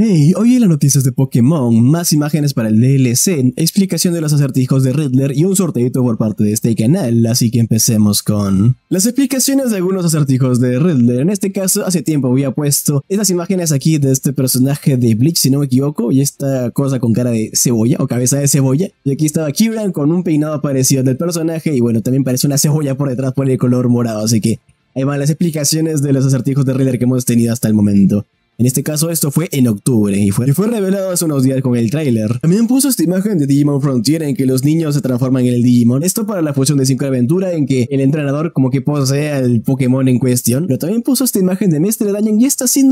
Hey, hoy en las noticias de Pokémon, más imágenes para el DLC, explicación de los acertijos de Riddler y un sorteito por parte de este canal, así que empecemos con las explicaciones de algunos acertijos de Riddler. En este caso, hace tiempo había puesto estas imágenes aquí de este personaje de Bleach, si no me equivoco, y esta cosa con cara de cebolla o cabeza de cebolla. Y aquí estaba Kieran con un peinado parecido del personaje y bueno, también parece una cebolla por detrás por el color morado, así que ahí van las explicaciones de los acertijos de Riddler que hemos tenido hasta el momento. En este caso esto fue en octubre y fue, fue revelado hace unos días con el tráiler. También puso esta imagen de Digimon Frontier en que los niños se transforman en el Digimon. Esto para la fusión de 5 aventura en que el entrenador como que posee al Pokémon en cuestión. Pero también puso esta imagen de Mestre Dañan y esta sí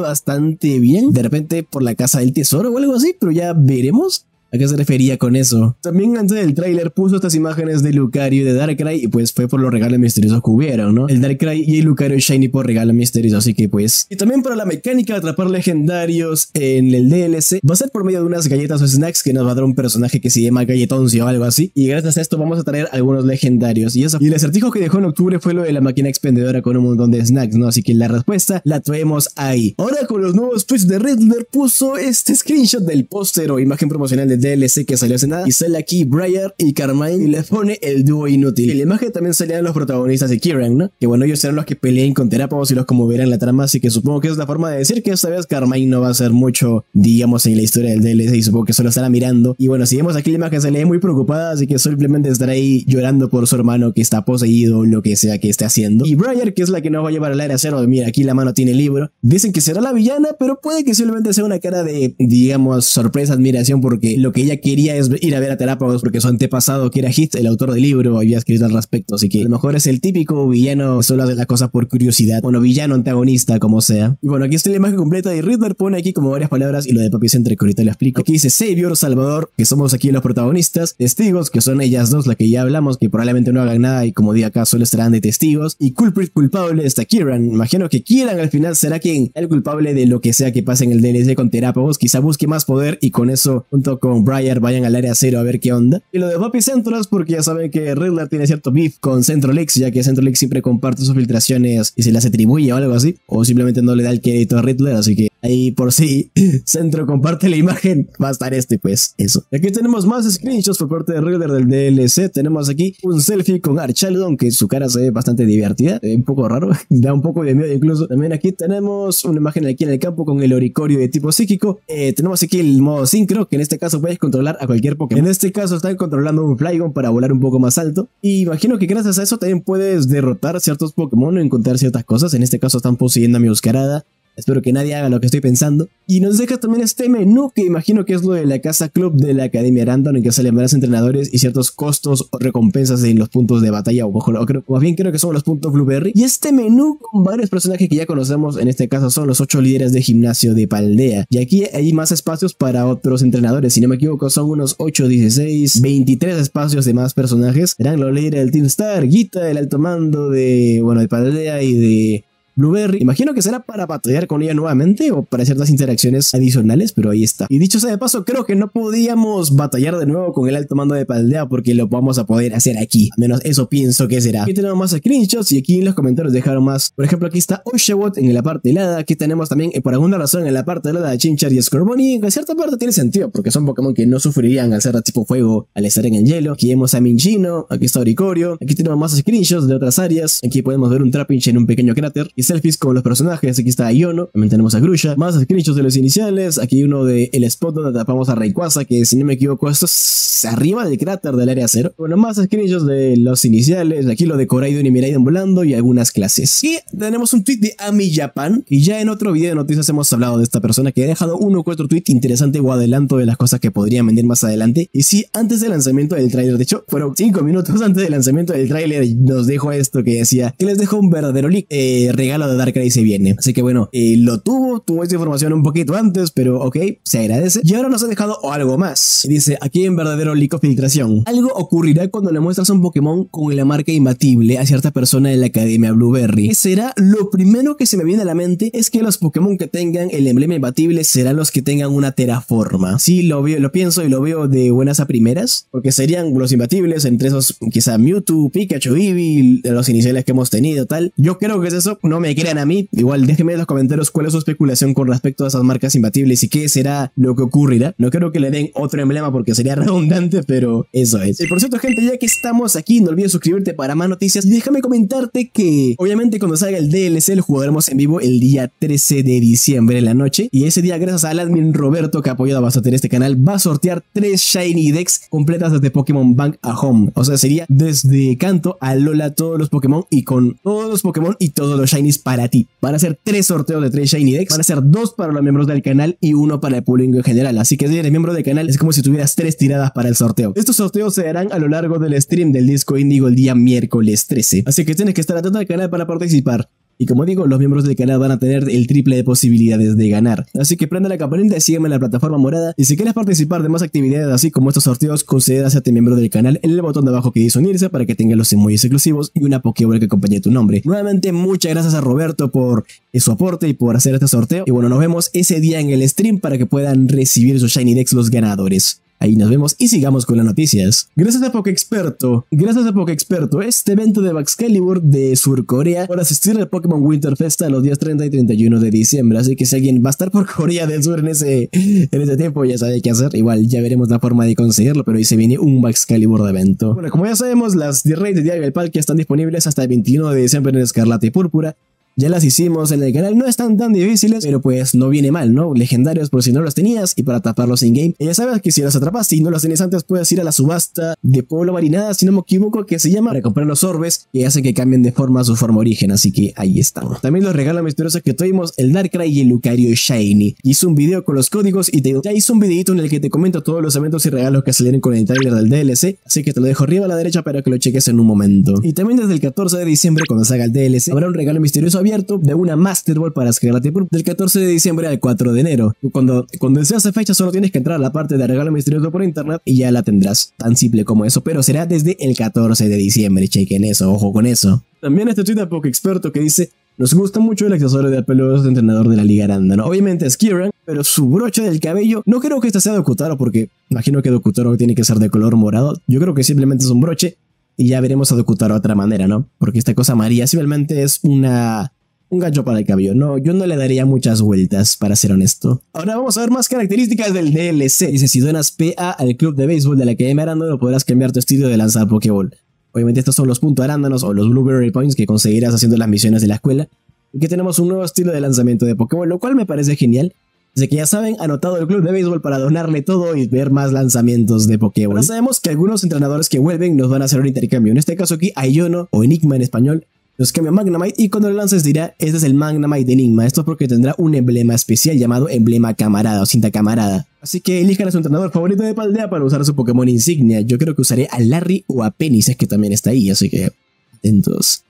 bastante bien. De repente por la casa del tesoro o algo así, pero ya veremos. ¿A qué se refería con eso? También antes del tráiler puso estas imágenes de Lucario y de Darkrai y pues fue por los regalos misteriosos que hubieron, ¿no? El Darkrai y el Lucario Shiny por regalos misteriosos, así que pues... Y también para la mecánica de atrapar legendarios en el DLC va a ser por medio de unas galletas o snacks que nos va a dar un personaje que se llama Galletoncio o algo así y gracias a esto vamos a traer algunos legendarios y eso. Y el acertijo que dejó en octubre fue lo de la máquina expendedora con un montón de snacks, ¿no? Así que la respuesta la traemos ahí. Ahora con los nuevos tweets de Riddler puso este screenshot del póster o imagen promocional de DLC que salió hace nada. Y sale aquí Briar y Carmine y le pone el dúo inútil. En la imagen también salían los protagonistas de Kieran, ¿no? Que bueno, ellos serán los que peleen con Terápagos y los como verán la trama. Así que supongo que es la forma de decir que esta vez Carmine no va a ser mucho, digamos, en la historia del DLC y supongo que solo estará mirando. Y bueno, si vemos aquí la imagen se lee muy preocupada, así que simplemente estará ahí llorando por su hermano que está poseído, lo que sea que esté haciendo. Y Briar, que es la que nos va a llevar al área cero, mira, aquí la mano tiene el libro. Dicen que será la villana, pero puede que simplemente sea una cara de, digamos, sorpresa, admiración, porque lo que ella quería es ir a ver a Terápagos porque su antepasado, que era Hit, el autor del libro, había escrito al respecto. Así que a lo mejor es el típico villano solo hace la cosa por curiosidad. Bueno, villano antagonista, como sea. Y bueno, aquí está la imagen completa y Riddler pone aquí como varias palabras y lo de Papi Centre que ahorita le explico. Aquí dice Savior, Salvador, que somos aquí los protagonistas. Testigos, que son ellas dos, la que ya hablamos, que probablemente no hagan nada y como día acá solo estarán de testigos. Y Culprit culpable está Kieran. Imagino que Kieran al final será quien el culpable de lo que sea que pase en el DLC con Terápagos. Quizá busque más poder y con eso, junto con Briar, vayan al área cero a ver qué onda. Y lo de Papi Centros, porque ya saben que Riddler tiene cierto beef con Centrolix, ya que Centrolix siempre comparte sus filtraciones y se las atribuye o algo así, o simplemente no le da el crédito a Riddler, así que ahí por si Centro comparte la imagen, va a estar este, pues eso. Aquí tenemos más screenshots por parte de Riddler del DLC. Tenemos aquí un selfie con Archaludon, que su cara se ve bastante divertida, un poco raro, da un poco de miedo incluso. También aquí tenemos una imagen aquí en el campo con el Oricorio de tipo psíquico. Eh, tenemos aquí el modo sincro, que en este caso puedes controlar a cualquier Pokémon. En este caso están controlando un Flygon para volar un poco más alto. Y imagino que gracias a eso también puedes derrotar ciertos Pokémon o encontrar ciertas cosas. En este caso están poseyendo a mi Oscarada. Espero que nadie haga lo que estoy pensando. Y nos deja también este menú que imagino que es lo de la casa club de la Academia Random en que salen varios entrenadores y ciertos costos o recompensas en los puntos de batalla o, o, creo, más bien creo que son los puntos Blueberry. Y este menú con varios personajes que ya conocemos, en este caso son los 8 líderes de gimnasio de Paldea. Y aquí hay más espacios para otros entrenadores, si no me equivoco son unos 8, 16, 23 espacios de más personajes. Serán los líderes del Team Star, Gita, el alto mando de, bueno, de Paldea y de Blueberry. Imagino que será para batallar con ella nuevamente o para ciertas interacciones adicionales, pero ahí está. Y dicho sea de paso, creo que no podíamos batallar de nuevo con el alto mando de Paldea porque lo vamos a poder hacer aquí. Al menos eso pienso que será. Aquí tenemos más screenshots y aquí en los comentarios dejaron más. Por ejemplo, aquí está Oshawott en la parte helada. Aquí tenemos también, eh, por alguna razón, en la parte helada de Chinchar y Scorbunny. En cierta parte tiene sentido porque son Pokémon que no sufrirían al ser de tipo fuego al estar en el hielo. Aquí vemos a Minchino, aquí está Oricorio. Aquí tenemos más screenshots de otras áreas. Aquí podemos ver un Trapinch en un pequeño cráter. Selfies con los personajes. Aquí está Iono, también tenemos a Grusha, más screenshots de los iniciales. Aquí uno de el spot donde atrapamos a Rayquaza, que si no me equivoco, esto es arriba del cráter del área cero. Bueno, más screenshots de los iniciales. Aquí lo de Coraidon y Miraidon volando y algunas clases. Y tenemos un tweet de Ami Japan. Y ya en otro video de noticias hemos hablado de esta persona que ha dejado uno u otro tweet interesante o adelanto de las cosas que podrían venir más adelante. Y sí, antes del lanzamiento del tráiler, de hecho, fueron 5 minutos antes del lanzamiento del tráiler, nos dejó esto que decía que les dejó un verdadero leak, eh, regalo de Dark y se viene. Así que bueno, eh, lo tuvo, tuvo esta información un poquito antes, pero ok, se agradece. Y ahora nos ha dejado algo más. Dice, aquí en verdadero lico filtración. Algo ocurrirá cuando le muestras un Pokémon con la marca imbatible a cierta persona en la Academia Blueberry. ¿Qué será? Lo primero que se me viene a la mente es que los Pokémon que tengan el emblema imbatible serán los que tengan una teraforma. Sí, lo, veo, lo pienso y lo veo de buenas a primeras, porque serían los imbatibles entre esos quizá Mewtwo, Pikachu, Eevee, los iniciales que hemos tenido, tal. Yo creo que es eso, me crean a mí, igual déjenme en los comentarios cuál es su especulación con respecto a esas marcas imbatibles y qué será lo que ocurrirá. No creo que le den otro emblema porque sería redundante, pero eso es. Y por cierto, gente, ya que estamos aquí, no olvides suscribirte para más noticias y déjame comentarte que obviamente cuando salga el DLC lo jugaremos en vivo el día 13 de diciembre en la noche y ese día gracias al admin Roberto que ha apoyado bastante en este canal va a sortear tres Shiny Decks completas desde Pokémon Bank a Home. O sea, sería desde Canto a Lola todos los Pokémon y con todos los Pokémon y todos los Para ti. Van a ser tres sorteos de tres Shiny Decks, van a ser dos para los miembros del canal y uno para el público en general. Así que si eres miembro del canal es como si tuvieras tres tiradas para el sorteo. Estos sorteos se harán a lo largo del stream del disco Indigo el día miércoles 13. Así que tienes que estar atento al canal para participar. Y como digo, los miembros del canal van a tener el triple de posibilidades de ganar. Así que prende la campanita y sígueme en la plataforma morada. Y si quieres participar de más actividades así como estos sorteos, considera hacerte miembro del canal en el botón de abajo que dice unirse para que tengas los emojis exclusivos y una Pokéball que acompañe tu nombre. Nuevamente, muchas gracias a Roberto por su aporte y por hacer este sorteo. Y bueno, nos vemos ese día en el stream para que puedan recibir sus Shiny Decks los ganadores. Ahí nos vemos y sigamos con las noticias. Gracias a Experto, gracias a Experto, este evento de Excalibur de Sur Corea por asistir al Pokémon Winter Festa los días 30 y 31 de diciembre. Así que si alguien va a estar por Corea del Sur en ese, en ese tiempo, ya sabe qué hacer. Igual ya veremos la forma de conseguirlo, pero ahí se viene un Excalibur de evento. Bueno, como ya sabemos, las D-Rays de del Parque están disponibles hasta el 21 de diciembre en Escarlata y Púrpura. Ya las hicimos en el canal, no están tan difíciles, pero pues no viene mal, ¿no? Legendarios por si no los tenías y para taparlos in game. Y ya sabes que si los atrapas y no los tenías antes, puedes ir a la subasta de Pueblo Marinada, si no me equivoco, que se llama para comprar los orbes y hacen que cambien de forma su forma origen, así que ahí estamos. También los regalos misteriosos que tuvimos, el Darkrai y el Lucario Shiny. Hice un video con los códigos y te, ya hice un videito en el que te comento todos los eventos y regalos que salieron con el trailer del DLC, así que te lo dejo arriba a la derecha para que lo cheques en un momento. Y también desde el 14 de diciembre, cuando salga el DLC, habrá un regalo misterioso de una Master Ball para Escarlata del 14 de diciembre al 4 de enero. Cuando, cuando deseas esa fecha solo tienes que entrar a la parte de regalo misterioso por internet y ya la tendrás. Tan simple como eso, pero será desde el 14 de diciembre. Chequen eso, ojo con eso. También este tweet de Poke Experto que dice nos gusta mucho el accesorio de pelo de entrenador de la Liga Arándano. Obviamente es Kieran, pero su brocha del cabello, no creo que este sea de Okutaro porque imagino que Dokutaro tiene que ser de color morado. Yo creo que simplemente es un broche y ya veremos a Dokutaro de otra manera, ¿no? Porque esta cosa amarilla simplemente es una un gancho para el cabello. No, yo no le daría muchas vueltas, para ser honesto. Ahora vamos a ver más características del DLC. Dice, si donas PA al club de béisbol de la Academia Arándano, podrás cambiar tu estilo de lanzar Pokéball. Obviamente estos son los puntos arándanos o los Blueberry Points que conseguirás haciendo las misiones de la escuela. Y que tenemos un nuevo estilo de lanzamiento de Pokémon, lo cual me parece genial. Desde que ya saben, anotado el club de béisbol para donarle todo y ver más lanzamientos de Pokémon. Sabemos que algunos entrenadores que vuelven nos van a hacer un intercambio. En este caso aquí, Ayono o Enigma en español los cambia Magnemite y cuando lo lances dirá, este es el Magnemite Enigma, esto porque tendrá un emblema especial llamado emblema camarada o cinta camarada. Así que elijan a su entrenador favorito de Paldea para usar su Pokémon insignia, yo creo que usaré a Larry o a Penny, es que también está ahí, así que atentos.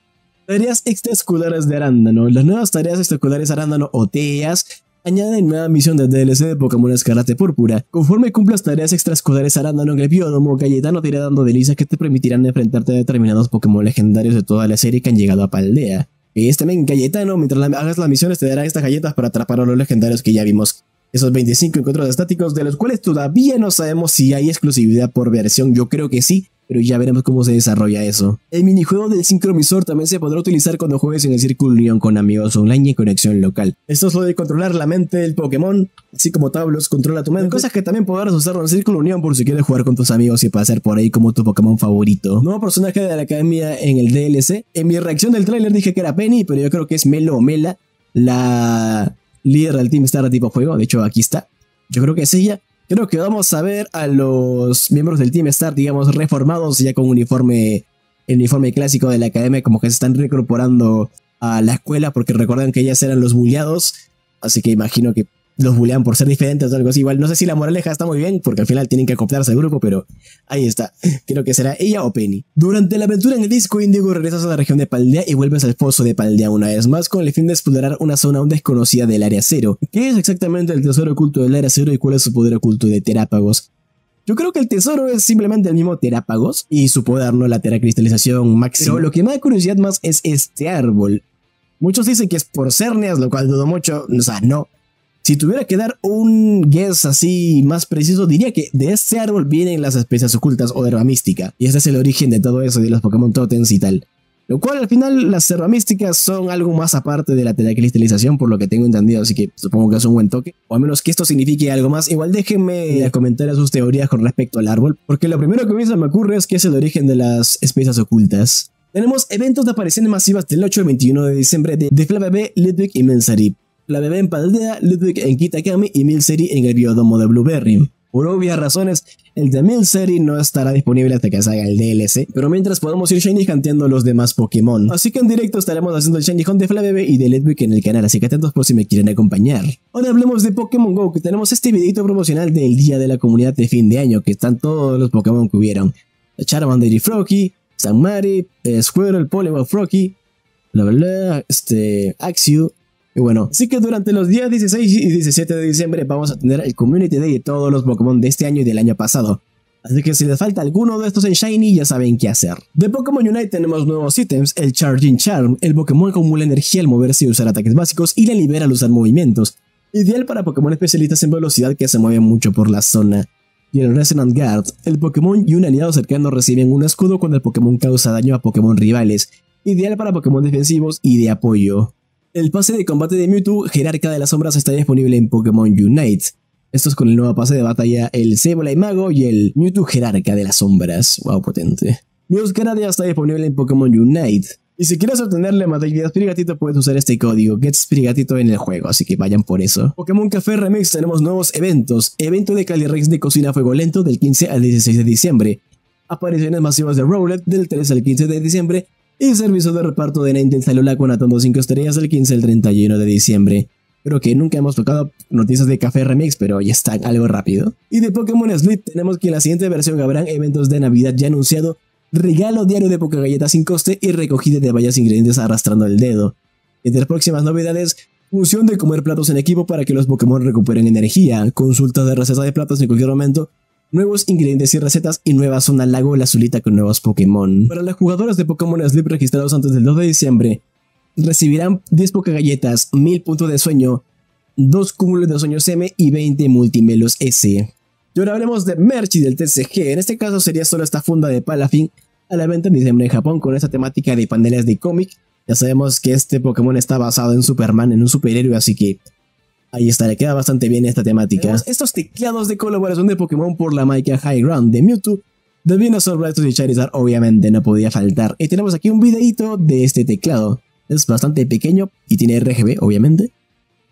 Tareas extraescolares de Arándano. Las nuevas tareas extraescolares Arándano o TEAS añaden nueva misión de DLC de Pokémon Escarlate Púrpura. Conforme cumplas tareas extraescolares Arándano en el biódomo, Cayetano te irá dando delicias que te permitirán enfrentarte a determinados Pokémon legendarios de toda la serie que han llegado a Paldea. Y este men Cayetano, mientras hagas las misiones, te dará estas galletas para atrapar a los legendarios que ya vimos. Esos 25 encuentros estáticos, de los cuales todavía no sabemos si hay exclusividad por versión, yo creo que sí, pero ya veremos cómo se desarrolla eso. El minijuego del sincromisor también se podrá utilizar cuando juegues en el Círculo Unión con amigos online y conexión local. Esto es lo de controlar la mente del Pokémon, así como Tablos controla tu mente. Cosas que también podrás usar en el Círculo Unión por si quieres jugar con tus amigos y pasar por ahí como tu Pokémon favorito. Nuevo personaje de la academia en el DLC. En mi reacción del tráiler dije que era Penny, pero yo creo que es Melo o Mela, la líder del Team Star tipo juego. De hecho, aquí está. Yo creo que es ella. Creo que vamos a ver a los miembros del Team Star, digamos, reformados ya con uniforme, el uniforme clásico de la academia, como que se están reincorporando a la escuela, porque recuerdan que ellas eran los bulliados, así que imagino que los bulean por ser diferentes o algo así. Igual no sé si la moraleja está muy bien, porque al final tienen que acoplarse al grupo, pero ahí está. Creo que será ella o Penny. Durante la aventura en el disco Indigo regresas a la región de Paldea y vuelves al pozo de Paldea una vez más con el fin de explorar una zona aún desconocida del área cero. ¿Qué es exactamente el tesoro oculto del área cero y cuál es su poder oculto de Terápagos? Yo creo que el tesoro es simplemente el mismo Terápagos y su poder, no la teracristalización máxima. Pero lo que me da curiosidad más es este árbol. Muchos dicen que es por Cernias, lo cual dudo mucho. O sea, no. Si tuviera que dar un guess así más preciso, diría que de este árbol vienen las especies ocultas o herba mística. Y este es el origen de todo eso, de los Pokémon Totems y tal. Lo cual al final las místicas son algo más aparte de la telecristalización por lo que tengo entendido, así que supongo que es un buen toque. O al menos que esto signifique algo más. Igual déjenme comentar sus teorías con respecto al árbol, porque lo primero que me me ocurre es que es el origen de las especies ocultas. Tenemos eventos de apariciones masivas del 8 al 21 de diciembre de, de Flavebe, Ludwig y Mensari. Flavebe en Paldea, Ludwig en Kitakami y Milseri en el biodomo de Blueberry. Por obvias razones, el de Milseri no estará disponible hasta que salga el DLC, pero mientras podemos ir Shiny Hunteando los demás Pokémon. Así que en directo estaremos haciendo el Shiny Hunt de Flabebe y de Ludwig en el canal, así que atentos por si me quieren acompañar. Ahora hablemos de Pokémon GO, que tenemos este videito promocional del día de la comunidad de fin de año, que están todos los Pokémon que hubieron. Charmander y Froakie, Sanmari, eh, Squirtle, Poliwag, Froakie, bla bla bla, este, Axew, y bueno, así que durante los días 16 y 17 de diciembre vamos a tener el Community Day de todos los Pokémon de este año y del año pasado. Así que si les falta alguno de estos en Shiny ya saben qué hacer. De Pokémon Unite tenemos nuevos ítems, el Charging Charm, el Pokémon acumula energía al moverse y usar ataques básicos y la libera al usar movimientos. Ideal para Pokémon especialistas en velocidad que se mueven mucho por la zona. Y el Resonant Guard, el Pokémon y un aliado cercano reciben un escudo cuando el Pokémon causa daño a Pokémon rivales. Ideal para Pokémon defensivos y de apoyo. El pase de combate de Mewtwo, Jerarca de las Sombras, está disponible en Pokémon Unite. Esto es con el nuevo pase de batalla, el Cebola y Mago y el Mewtwo Jerarca de las Sombras. Wow, potente. ya está disponible en Pokémon Unite. Y si quieres obtenerle materialidad Spirigatito, puedes usar este código Get Spirigatito en el juego, así que vayan por eso. Pokémon Café Remix tenemos nuevos eventos. Evento de Calyrex de Cocina Fuego Lento del 15 al 16 de diciembre. Apariciones masivas de Rowlet del 3 al 15 de diciembre y servicio de reparto de Ninetale Salula con Atondo 5 estrellas del 15 al 31 de diciembre. Creo que nunca hemos tocado noticias de Café Remix, pero ya está algo rápido. Y de Pokémon Sleep tenemos que en la siguiente versión habrán eventos de Navidad ya anunciado, regalo diario de Poké Galletas sin coste y recogida de vallas ingredientes arrastrando el dedo. Entre las próximas novedades, función de comer platos en equipo para que los Pokémon recuperen energía, consulta de recetas de platos en cualquier momento, nuevos ingredientes y recetas y nueva zona lago la azulita con nuevos Pokémon. Para las jugadoras de Pokémon Sleep registrados antes del 2 de diciembre, recibirán 10 Pokégalletas, 1000 puntos de sueño, 2 cúmulos de sueños M y 20 multimelos S. Y ahora hablemos de merch y del TCG, en este caso sería solo esta funda de Palafin a la venta en diciembre en Japón con esta temática de paneles de cómic. Ya sabemos que este Pokémon está basado en Superman, en un superhéroe, así que Ahí está, le queda bastante bien esta temática. estos teclados de colaboración de Pokémon por la marca High Ground de Mewtwo, de Venusaur, Blastoise y Charizard obviamente no podía faltar. Y tenemos aquí un videito de este teclado. Es bastante pequeño y tiene RGB, obviamente.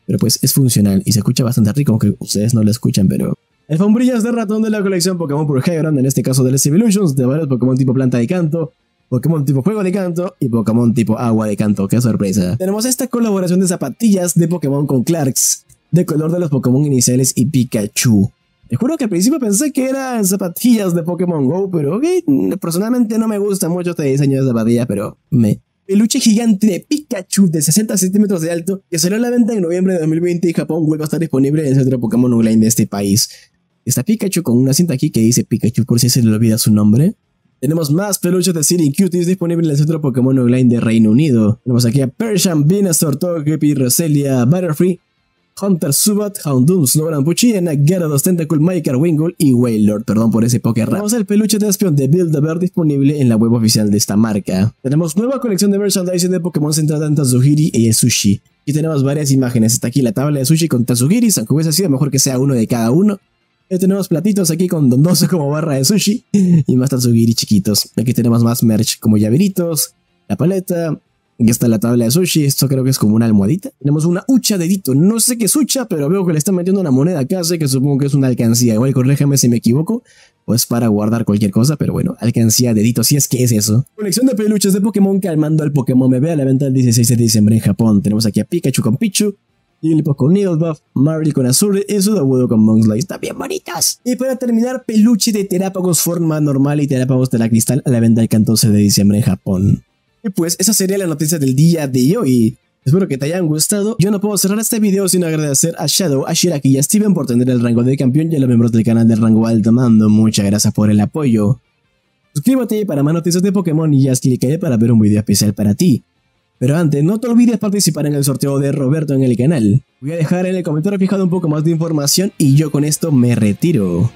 Pero pues es funcional y se escucha bastante rico, aunque ustedes no lo escuchan, pero... El Fombrillas de ratón de la colección Pokémon por High Ground, en este caso de las Evolutions, de varios Pokémon tipo planta de canto, Pokémon tipo fuego de canto y Pokémon tipo agua de canto. ¡Qué sorpresa! Tenemos esta colaboración de zapatillas de Pokémon con Clarks de color de los Pokémon iniciales y Pikachu. Te juro que al principio pensé que eran zapatillas de Pokémon Go, pero personalmente no me gusta mucho este diseño de zapatillas, pero me... Peluche gigante de Pikachu de 60 centímetros de alto que salió a la venta en noviembre de 2020 y Japón vuelve a estar disponible en el centro Pokémon online de este país. Está Pikachu con una cinta aquí que dice Pikachu por si se le olvida su nombre. Tenemos más peluches de City Cuties disponibles en el centro Pokémon online de Reino Unido. Tenemos aquí a Persian, Venusaur, Togepi, Roselia, Butterfree, Hunter Subat, Houndoom, Snowland Puchina, Gyarados, Tentacle, Maker, Wingull y Wailord. Perdón por ese poker Tenemos el peluche de espion de Build a disponible en la web oficial de esta marca. Tenemos nueva colección de merchandising de Pokémon centrada en Tazuhiri y el Sushi. Y tenemos varias imágenes. Está aquí la tabla de sushi con Tazuhiri, aunque hubiese sido mejor que sea uno de cada uno. Y tenemos platitos aquí con Don como barra de sushi y más Tatsugiri chiquitos. Aquí tenemos más merch como llaveritos, la paleta, Aquí está la tabla de sushi, esto creo que es como una almohadita. Tenemos una hucha dedito, no sé qué es hucha, pero veo que le están metiendo una moneda acá, sé que supongo que es una alcancía. Igual corréjame si me equivoco, pues para guardar cualquier cosa, pero bueno, alcancía dedito, si es que es eso. Colección de peluches de Pokémon calmando al Pokémon Bebé a la venta el 16 de diciembre en Japón. Tenemos aquí a Pikachu con Pichu, Lilipop con Needlebuff, Marley con Azure y Sudabudo con Monsley. Están bien bonitas. Y para terminar, peluche de Terápagos forma normal y Terápagos de la cristal a la venta el 14 de diciembre en Japón. Y pues esa sería la noticia del día de hoy. Espero que te hayan gustado. Yo no puedo cerrar este video sin agradecer a Shadow, a Shiraki y a Steven por tener el rango de campeón y a los miembros del canal de rango alto mando. Muchas gracias por el apoyo. Suscríbete para más noticias de Pokémon y haz clic para ver un video especial para ti. Pero antes, no te olvides participar en el sorteo de Roberto en el canal. Voy a dejar en el comentario fijado un poco más de información y yo con esto me retiro.